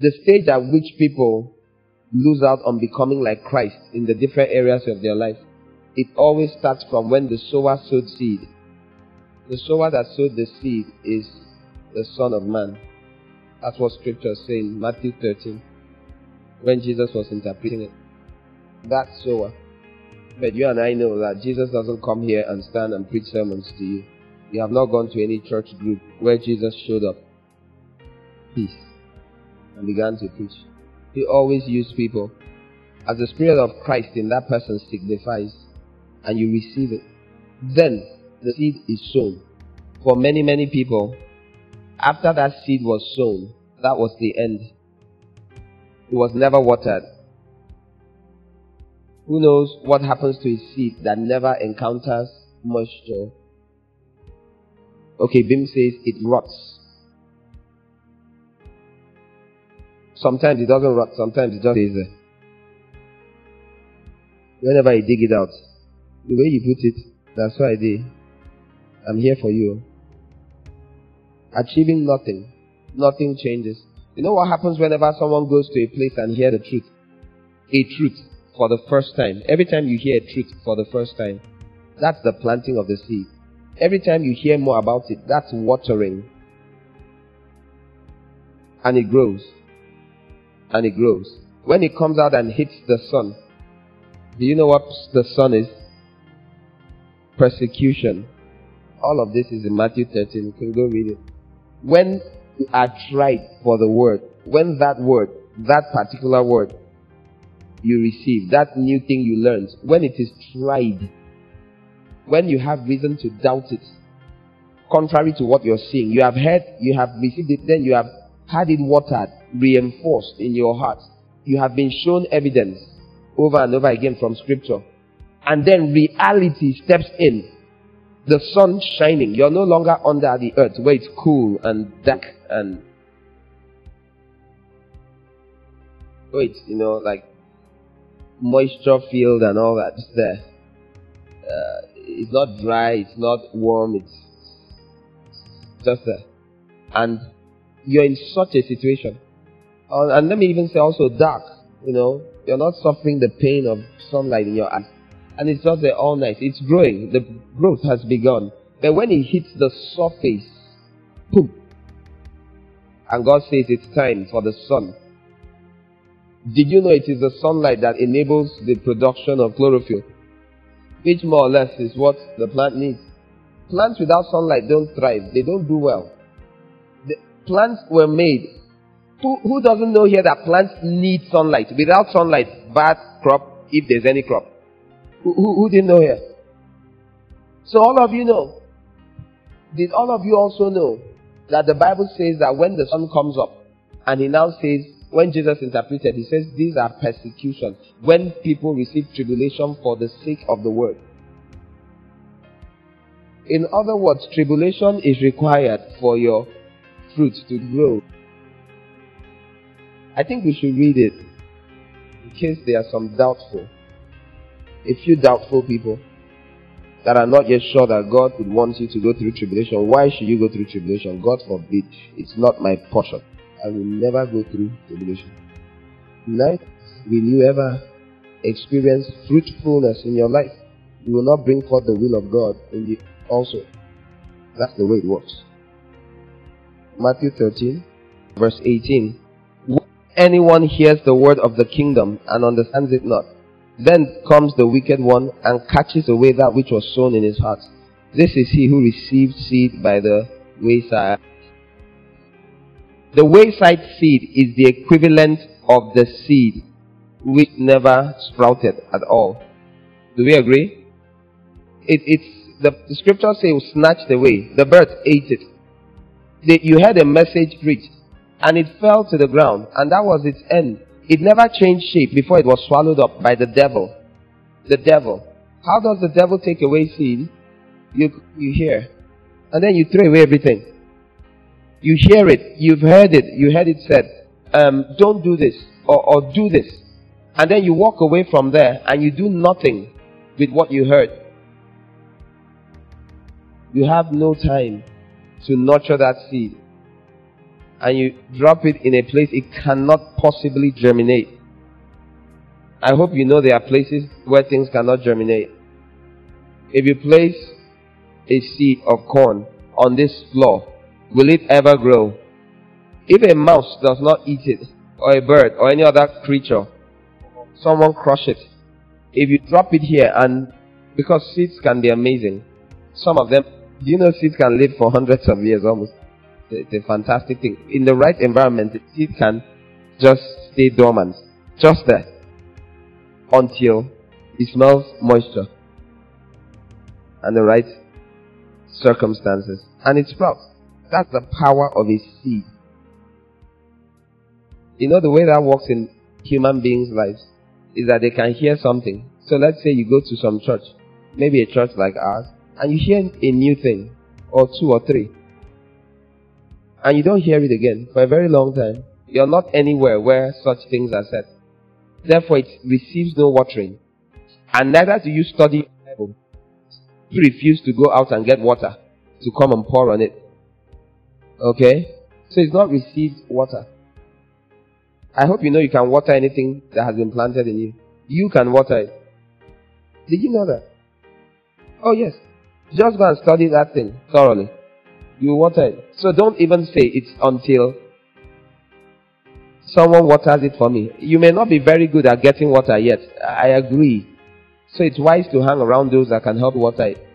the stage at which people lose out on becoming like Christ in the different areas of their life, it always starts from when the sower sowed seed. The sower that sowed the seed is the Son of Man. That's what scripture is saying, Matthew 13, when Jesus was interpreting it. That sower. But you and I know that Jesus doesn't come here and stand and preach sermons to you. You have not gone to any church group where Jesus showed up. Peace. And began to preach. He always used people as the Spirit of Christ in that person signifies, and you receive it. Then the seed is sown. For many, many people, after that seed was sown, that was the end. It was never watered. Who knows what happens to a seed that never encounters moisture? Okay, Bim says it rots. Sometimes it doesn't rot, sometimes it just stays there. Whenever you dig it out, the way you put it, that's why I did. I'm here for you. Achieving nothing, nothing changes. You know what happens whenever someone goes to a place and hear the truth? A truth for the first time. Every time you hear a truth for the first time, that's the planting of the seed. Every time you hear more about it, that's watering. And it grows and it grows. When it comes out and hits the sun, do you know what the sun is? Persecution. All of this is in Matthew 13. You can go read it. When you are tried for the word, when that word, that particular word you receive, that new thing you learned, when it is tried, when you have reason to doubt it, contrary to what you're seeing, you have heard, you have received it, then you have had it watered, reinforced in your heart. You have been shown evidence over and over again from scripture. And then reality steps in. The sun shining. You're no longer under the earth where it's cool and dark and wait, you know, like moisture filled and all that. Just there. Uh, it's not dry, it's not warm, it's just there. And you're in such a situation. Uh, and let me even say also dark, you know, you're not suffering the pain of sunlight in your eyes. And it's just there all night. It's growing. The growth has begun. But when it hits the surface, boom. And God says it's time for the sun. Did you know it is the sunlight that enables the production of chlorophyll? Which more or less is what the plant needs. Plants without sunlight don't thrive. They don't do well plants were made. Who, who doesn't know here that plants need sunlight? Without sunlight, bad crop, if there's any crop. Who, who, who didn't know here? So all of you know. Did all of you also know that the Bible says that when the sun comes up, and he now says, when Jesus interpreted, he says these are persecutions. When people receive tribulation for the sake of the word. In other words, tribulation is required for your fruit to grow. I think we should read it in case there are some doubtful, a few doubtful people that are not yet sure that God would want you to go through tribulation. Why should you go through tribulation? God forbid. It's not my portion. I will never go through tribulation. Tonight, will you ever experience fruitfulness in your life? You will not bring forth the will of God in the also. That's the way it works. Matthew 13, verse 18. When anyone hears the word of the kingdom and understands it not, then comes the wicked one and catches away that which was sown in his heart. This is he who received seed by the wayside. The wayside seed is the equivalent of the seed which never sprouted at all. Do we agree? It, it's the, the scripture says snatched away. The bird ate it you heard a message preached and it fell to the ground and that was its end. It never changed shape before it was swallowed up by the devil. The devil. How does the devil take away seed? You, you hear. And then you throw away everything. You hear it. You've heard it. You heard it said, um, don't do this or, or do this. And then you walk away from there and you do nothing with what you heard. You have no time to nurture that seed. and you drop it in a place it cannot possibly germinate. I hope you know there are places where things cannot germinate. If you place a seed of corn on this floor, will it ever grow? If a mouse does not eat it, or a bird, or any other creature, someone crush it. If you drop it here, and because seeds can be amazing, some of them, do you know seeds can live for hundreds of years almost? It's a fantastic thing. In the right environment, the seed can just stay dormant, just there, until it smells moisture and the right circumstances, and it sprouts. That's the power of a seed. You know the way that works in human beings' lives is that they can hear something. So let's say you go to some church, maybe a church like ours, and you hear a new thing, or two or three, and you don't hear it again for a very long time. You're not anywhere where such things are said. Therefore, it receives no watering. And neither do you study the Bible. You refuse to go out and get water to come and pour on it. Okay? So it's not received water. I hope you know you can water anything that has been planted in you. You can water it. Did you know that? Oh, yes. Just go and study that thing thoroughly. You water it. So don't even say it's until someone waters it for me. You may not be very good at getting water yet. I agree. So it's wise to hang around those that can help water it.